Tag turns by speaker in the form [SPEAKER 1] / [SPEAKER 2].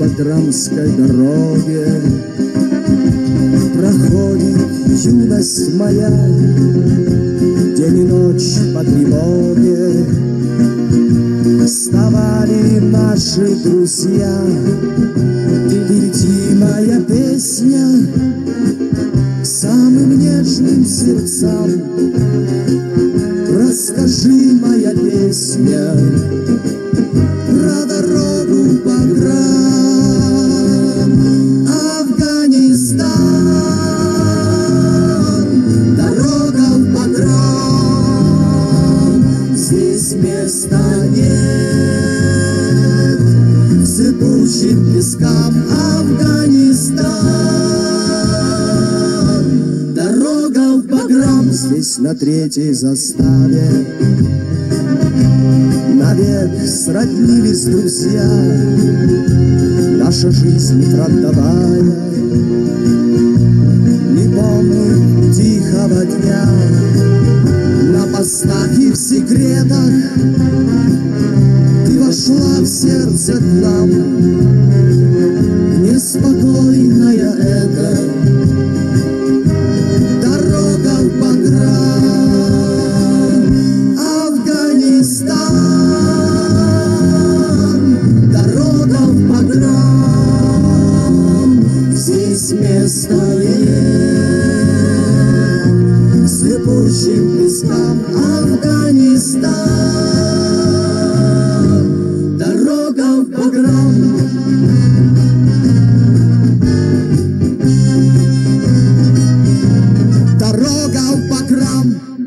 [SPEAKER 1] баграмской дороге. Проходит юность моя День и ночь по тревоге. Вставали наши друзья Впереди моя песня Самым нежным сердцам. Расскажи, моя песня нет Сыпучим пескам Афганистан. Дорога в Баграм Здесь на третьей заставе. Навек сроднились друзья. Наша жизнь фронтовая На постах и в секретах. Ты вошла в сердце к нам. Неспокойная это Дорога в Баграм Афганистан. Дорога в Баграм Здесь места нет Сыпучим пескам Дорога в Дорога в Баграм